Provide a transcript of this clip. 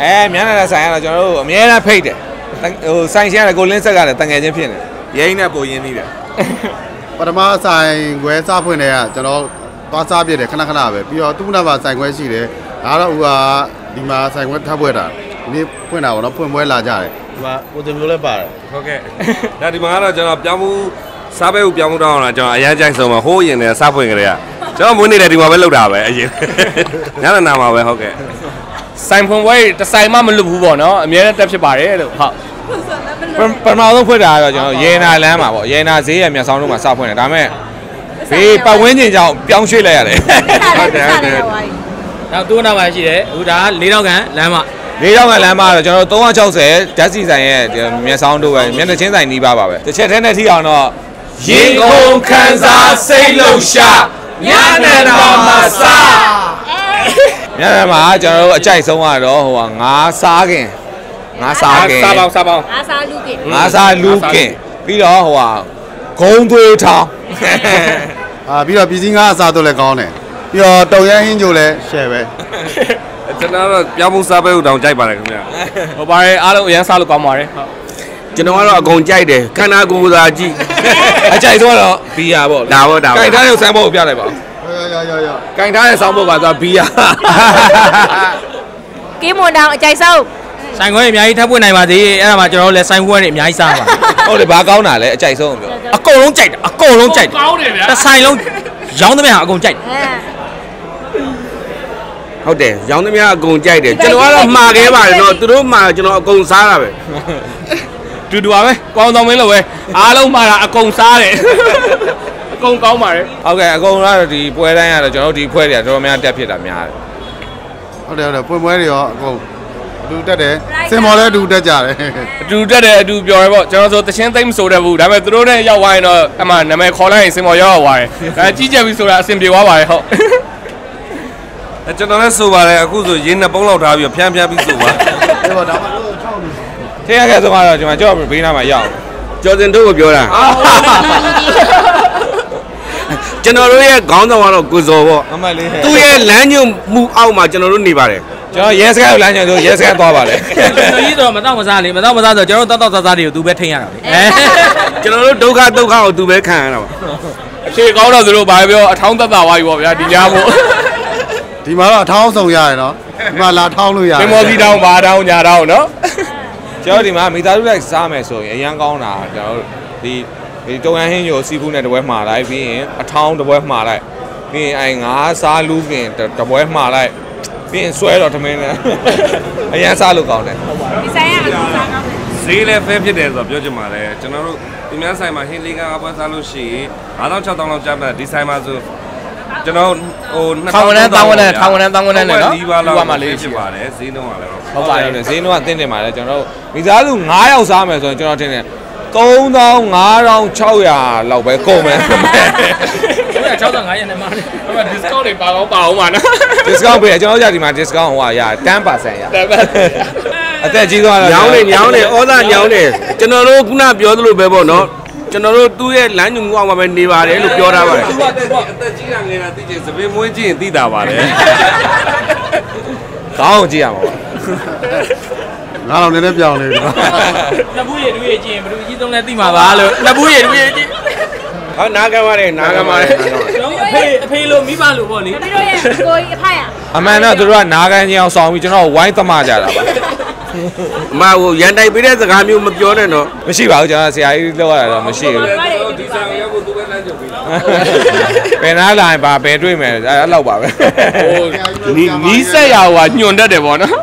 အဲမြန်နေတဲ့ဆိုင်ကတော့ကျွန်တော်တို့အများအားဖိတ်တယ်တန်ဟိုဆိုင်ရှင်ရတယ်ကိုလင်းဆက်ကလည်းတန်ငယ်ချင်းဖြစ်နေရဲင်းနဲ့ပုံရင်းနေတယ်ပထမဆိုင်ခွဲစားဖွင့်တဲ့ကကျွန်တော်သွားစားပြစ်တယ်ခဏခဏပဲပြီးတော့သူ့နောက်မှာဆိုင်ခွဲရှိတယ်ဒါတော့ဦးကဒီမှာဆိုင်ခွဲထပ်ဖွင့်တာဒီနေ့ဖွင့်တာပေါ့နော်ဖွင့်ပွဲလာကြတယ်ဒီမှာကိုတင်မျိုးလည်းပါတယ်ဟုတ်ကဲ့ဒါဒီမှာကတော့ကျွန်တော်ပြောင်းမှုစားပဲကိုပြောင်းမှုတောင်းအောင်ကျွန်တော်အရန်ကြိုက်ဆုံးမှာဟိုးရင်လည်းစားဖွင့်ကြရကျွန်တော်မွေးနေတယ်ဒီမှာပဲလောက်တာပဲအရင်ညနေနာမှာပဲဟုတ်ကဲ့ ဆိုင်ဖွင့်ပွဲတစ်ဆိုင်မှမလွတ်ဘူးပေါ့နော်အများနဲ့တက်ဖြစ်ပါတယ်လို့ဟုတ်ပထမဆုံးဖွင့်တာကတော့ကျွန်တော်ရေနာလမ်းမှာပေါ့ရေနာဈေးရမျက်စောင်းတို့မှာစဖွင့်တယ်ဒါပေမဲ့ဘေးပတ်ဝန်းကျင်ကြောင့်ပြောင်းရွှေ့လိုက်ရတယ်ဟုတ်တယ်ဟုတ်တယ်နောက်သူ့နောက်မှာရှိတယ်အခုဒါ၄တောင်ကန်လမ်းမလေးတောင်ကလမ်းမှာတော့ကျွန်တော်တို့360ဓာတ်စီဆိုင်ရဲ့ဒီမျက်စောင်းတို့ပဲမျက်နှာချင်းဆိုင်နီးပါပါပဲတစ်ချက်တည်းနဲ့ထိအောင်တော့ရင်ကုန်ခံစားစိတ်လှုပ်ရှားညနေတော်မှာစား ညနေမှာကျွန်တော်တို့အကြိုက်ဆုံးကတော့ဟိုကငါးစားခင်ငါးစားခင်စားပေါင်းစားပေါင်းအားစားလူကင်ငါးစားလူကင်ပြီးတော့ဟိုကဂုံသွေးထောင်းအာပြီးတော့ပြည်စည်းငါအစားတော့လည်းကောင်းတယ်ပြီးတော့တုံရမ်းဟင်းကြိုလည်း share ပဲကျွန်တော်ကတော့ပြောင်းမှုစားပဲကိုတောင်းကြိုက်ပါတယ်ခင်ဗျာဟိုပါတယ်အားလုံးအရန်စားလို့ကောင်းပါတယ်ဟုတ်ကျွန်တော်ကတော့အကုန်ကြိုက်တယ်ခန္ဓာကိုယ်သာကြည့်အကြိုက်ဆုံးကတော့ဘီယာပေါ့ဒါပေါ့ဒါပေါ့ကင်ထားတဲ့ဆိုင်းဘုတ်ကိုပြလိုက်ပါဦး ရရရရကင်ထားတဲ့ဆောင်းဘုတ်ကဆိုဘီယာကင်းမွန်တောင်အကြိုက်ဆုံးဆိုင်ခွဲအများကြီးထပ်ပွင့်နိုင်ပါသေးအဲ့ဒါမှကျွန်တော်တို့လည်းဆိုင်ခွဲတွေအများကြီးစားပါဟုတ်တယ်ဘာကောင်းတာလဲအကြိုက်ဆုံးကိုပြောအကုန်လုံးကြိုက်တယ်အကုန်လုံးကြိုက်တယ်ကောင်းတယ်ဗျာတစ်ဆိုင်လုံးရောင်းသမျှအကုန်ကြိုက်တယ်အဲဟုတ်တယ်ရောင်းသမျှအကုန်ကြိုက်တယ်ကျွန်တော်ကတော့မှာခဲ့ပါတယ်နော်သူတို့မှာကျွန်တော်အကုန်စားတာပဲတူတူပါပဲကောင်းဆောင်မင်းလို့ပဲအားလုံးမှာတာအကုန်စားတယ်အ ကုန်ကောင်းပါတယ်ဟုတ်ကဲ့အကုန်လုံးကတော့ဒီပွဲတိုင်းကတော့ကျွန်တော်တို့ဒီပွဲတွေကတော်တော်များတက်ဖြစ်တာများတယ်ဟုတ်တယ်ဟုတ်တယ်ပွင့်ပွဲတွေရောအကုန်အတူတက်တယ်စင်မော်လည်းအတူတက်ကြတယ်အတူတက်တယ်အတူပြောရဲပေါ့ကျွန်တော်ဆိုတချင်းသိမ့်မဆိုတတ်ဘူးဒါပေမဲ့သူတို့နဲ့ရောက်သွားရင်တော့အမှနာမည်ခေါ်လိုက်ရင်စင်မော်ရောက်သွားတယ်ဒါကြီးကြပ်ပြီဆိုတာအဆင်ပြေသွားပါတယ်ဟုတ်အဲကျွန်တော်လည်းဆိုပါတယ်အခုဆိုရင်းနှစ်ပုံးလောက်ထားပြီးတော့ဖျန်းဖျန်းပြီးဆိုပါဒီတော့ဒါမှတော့6နေထင်ရခဲ့ဆုံးကတော့ကျွန်တော်ကြောက်ဘေးနားမှာရောက်ကျော်စင်တို့ကိုပြောတာ ကျွန်တော်တို့ရဲ့ခေါင်းဆောင်ကတော့ကိုဇော်ပေါ့အမလေးသူ့ရဲ့လမ်းညွှန်မှုအောက်မှာကျွန်တော်တို့နေပါတယ်ကျွန်တော်ရဲစခန်းကိုလမ်းညွှန်ဆိုရဲစခန်းသွားပါလေလူကြီးတော့မတော့မစားလေမတော့မစားဆိုကျွန်တော်တို့တောက်တောက်စားစားတွေကိုသူပဲထိန်းရတာလေအဲကျွန်တော်တို့ဒုက္ခဒုက္ခကိုသူပဲခံရတာပါအဖြေကောင်းတော့သူတို့ဘာပြောအထောင်းသက်သာသွားပြီပေါ့ဗျာဒီညာမို့ဒီမှာတော့အထောင်းဆောင်ရတယ်နော်ဒီမှာလာထောင်းလို့ရတယ်မမောစီတောင်းဘာတောင်းညာတောင်းနော်ကျွန်တော်ဒီမှာမိသားစုလိုက်စားမယ်ဆိုရင်အရန်ကောင်းတာကျွန်တော်တို့ဒီ ဒီတုံရန်ဟင်းညိုစီဖူးနဲ့တပွဲမှာလိုက်ပြီးရင်အထောင်းတပွဲမှာလိုက်ပြီးရင်အဲငါးစားလူကင်တပွဲမှာလိုက်ပြီးရင်ဆွဲတော့ထမင်းနဲ့အရန်စားလို့ကောင်းတယ်ဒီဆိုင်ကအကူစားကောင်းတယ်ဈေးလည်းဖဲဖြစ်တယ်ဆိုတော့ပြောချင်ပါတယ်ကျွန်တော်တို့ဒီများဆိုင်မှာဟင်းလေးကားအပွဲစားလို့ရှိရင်9000 6000လောက်ကြားပါတယ်ဒီဆိုင်မှာဆိုကျွန်တော်ဟိုထောင်ဝန်ထမ်းတောင်းဝန်ထမ်းထောင်ဝန်ထမ်းတောင်းဝန်ထမ်းနဲ့နော်ဒီပါလောက်ဒီပါမှာလေးဖြစ်ပါတယ်ဈေးနှုန်းကလည်းဟုတ်ပါတယ်ဈေးနှုန်းကတင်းတင်ပါတယ်ကျွန်တော်တို့မိသားစု9ယောက်စားမယ်ဆိုရင်ကျွန်တော်ထင်တယ် 3500 လောက်ပဲကုန်မယ် 65ရက်နဲ့မှလည်းဟို discount တွေပါကောင်းပါအောင်ပါနော် discount ပေးတယ်ကျွန်တော်တို့ကြာဒီမှာ discount ဟိုဟာရ10%ရဒါပေမဲ့အသက်ကြီးသွားတော့ညောင်းနေညောင်းနေဩဇာညောင်းနေကျွန်တော်တို့ခုနပြောသလိုပဲပေါ့နော်ကျွန်တော်တို့သူ့ရဲ့လမ်းညွှန်မှုအောက်မှာပဲနေပါတယ်လို့ပြောထားပါတယ်အသက်ကြီးတာငယ်တာသိချင်စပင်းမွေးကြည့်ရင်သိတာပါလေကောင်းအောင်ကြည့်ရမှာပေါ့ ငါတော့နည်းနည်းပြောင်းနေပြီနှစ်ဘူးရည်တူရည်ကြည့်ရင်ဘယ်လိုကြီးသုံးလဲသိမှာပါလို့နှစ်ဘူးရည်တူရည်ကြည့်ဟောနားကမ်းပါတယ်နားကမ်းပါတယ်ကျွန်တော်အဖေအဖေလို့မိဘလို့ပေါ့လေတပီတို့ရဲ့ကိုကြီးအဖရအမှန်တော့သူတို့ကနားကန်းကြီးအောင်ဆောင်ပြီးကျွန်တော်ဝိုင်းသမကြတာပါအ မဟိုရန်တိုက်ပေးတဲ့စကားမျိုးမပြောနဲ့တော့မရှိပါဘူးကျွန်တော်ဆရာကြီးလောက်ရတာတော့မရှိဘူးဒီဆိုင်ရောက်ဖို့သူပဲလမ်းကြုံပြီဘယ်နားလာရင်ဘာဘယ်တွေ့မယ်အဲ့လောက်ပါပဲဟိုနီးနီးဆက်ရဟိုကညွန်တတ်တယ်ပေါ့နော်